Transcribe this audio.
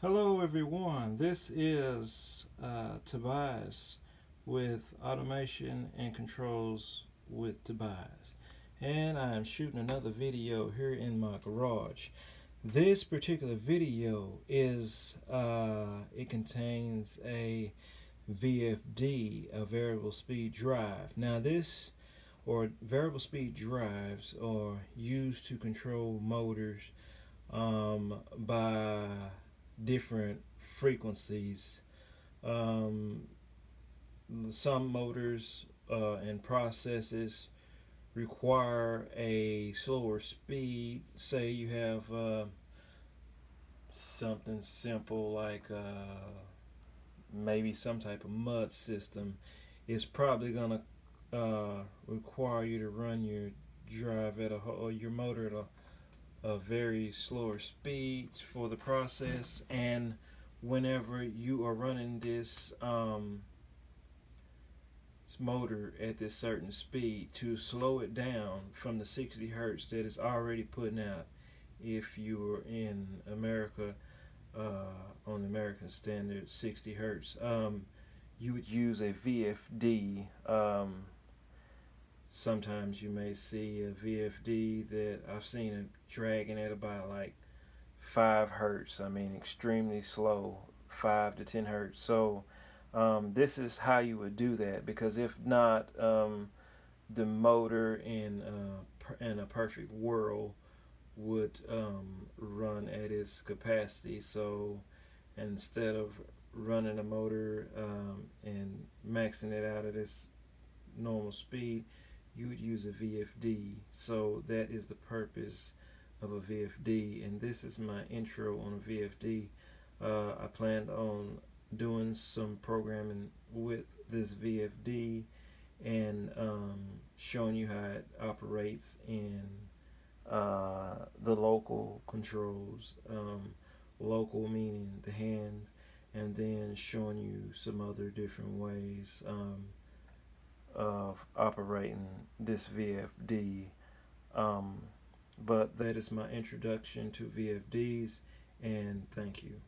Hello everyone, this is uh, Tobias with Automation and Controls with Tobias and I am shooting another video here in my garage. This particular video is, uh, it contains a VFD, a variable speed drive. Now this, or variable speed drives are used to control motors um, by different frequencies. Um, some motors uh, and processes require a slower speed. Say you have uh, something simple like uh, maybe some type of mud system. It's probably going to uh, require you to run your drive at a or your motor at a a very slower speeds for the process and whenever you are running this um, motor at this certain speed to slow it down from the 60 hertz that it's already putting out if you were in America uh, on American standard 60 hertz um, you would use a VFD um, sometimes you may see a VFD that I've seen it dragging at about like 5 hertz. I mean extremely slow 5 to 10 hertz. So um, this is how you would do that because if not um, the motor in, in a perfect world would um, run at its capacity. So instead of running a motor um, and maxing it out at its normal speed you would use a VFD. So that is the purpose of a VFD. And this is my intro on a VFD. Uh, I planned on doing some programming with this VFD and um, showing you how it operates in uh, the local controls. Um, local meaning the hand and then showing you some other different ways. Um, of operating this VFD. Um, but that is my introduction to VFDs, and thank you.